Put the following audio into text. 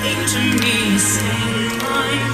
came to me saying,